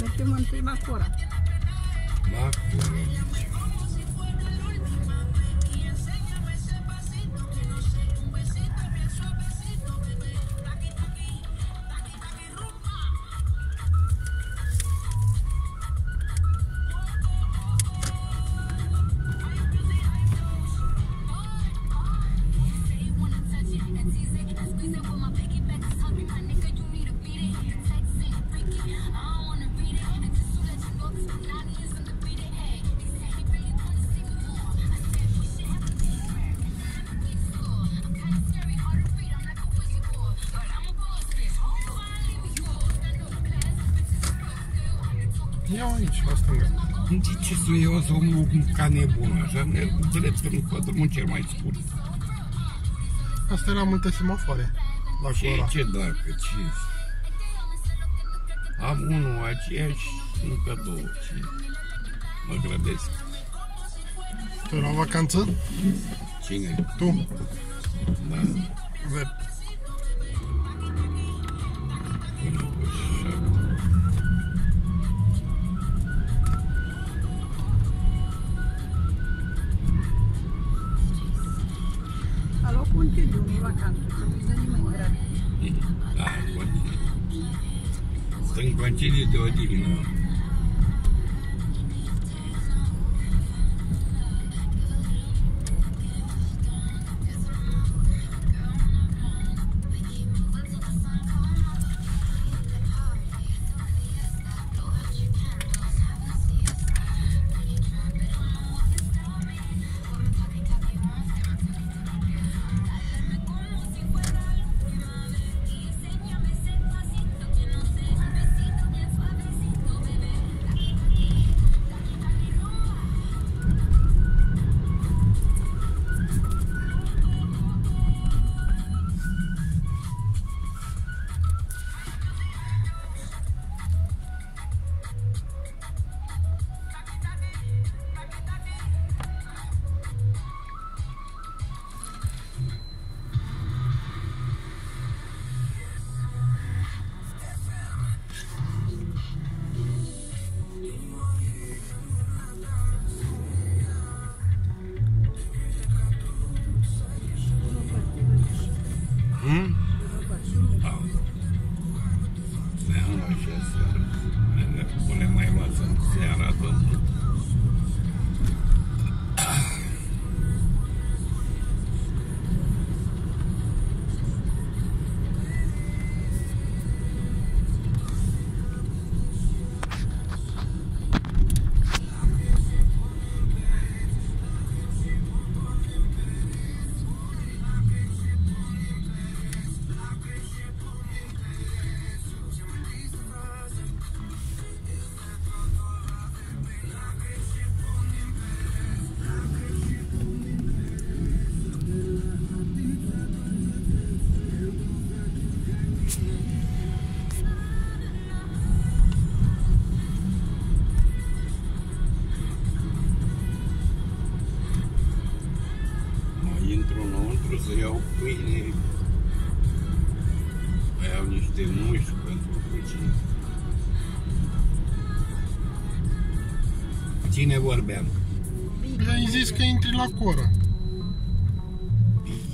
Mergem întâi la Cora. Iau aici, la stânga. De ce să iau să omul ca nebun așa? Merg drept în pe drumul cel mai scurt. Asta era multe semafoare. La Ce, Cora. ce dacă, ce? Am unul aceeași și încă două. Ce? Mă grăbesc. Tu la vacanță? Cine? Tu? Da. Vezi. Până pe concediu, nu vacanță, pâine. Mai iau niște mușchi pentru cucini. Cu Cine vorbeam? I-ai zis că intri la Cora.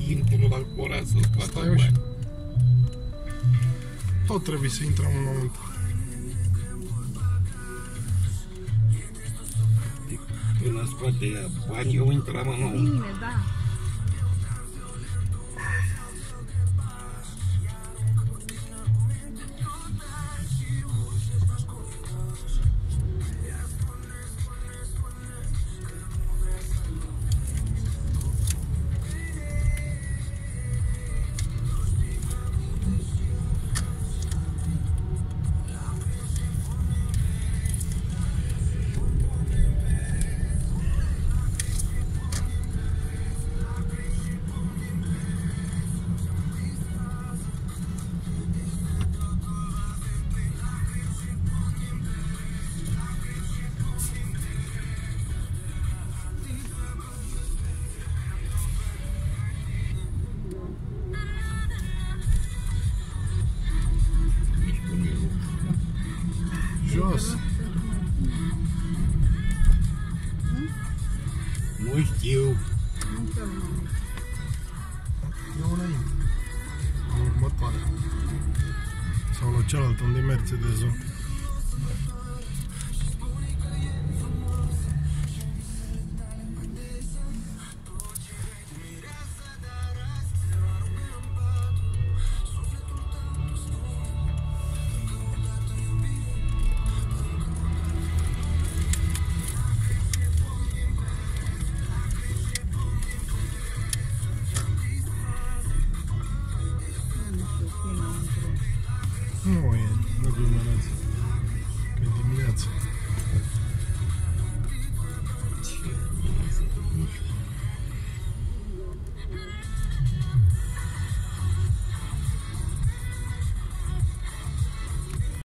Intru la cora să scoată Stai ușa. bani. Tot trebuie să intrăm înăuntru. Până scoate ea bani, eu intram înăuntru. Bine, da. Nu știu. Nici eu nu. Eu înainte. La următoarea. Sau la cealaltă, unde e Mercedes-ul. Nu